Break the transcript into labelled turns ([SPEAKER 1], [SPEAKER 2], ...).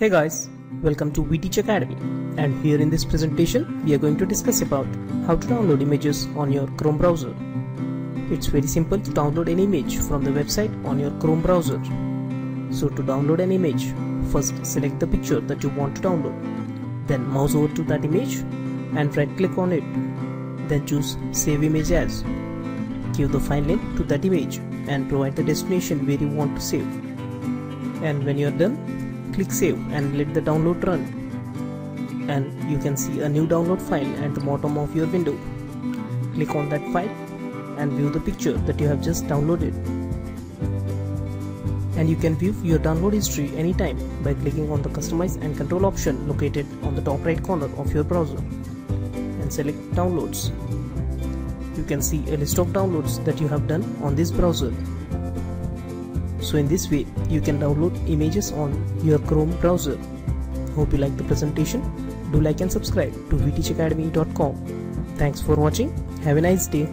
[SPEAKER 1] Hey guys, welcome to We Teach Academy and here in this presentation we are going to discuss about how to download images on your Chrome browser. It's very simple to download an image from the website on your Chrome browser. So to download an image, first select the picture that you want to download. Then mouse over to that image and right click on it. Then choose save image as. Give the file name to that image and provide the destination where you want to save. And when you are done, click save and let the download run. And you can see a new download file at the bottom of your window. Click on that file and view the picture that you have just downloaded. And you can view your download history anytime by clicking on the customize and control option located on the top right corner of your browser and select downloads. You can see a list of downloads that you have done on this browser so in this way you can download images on your Chrome browser. Hope you like the presentation. Do like and subscribe to weteachacademy.com. Thanks for watching. Have a nice day.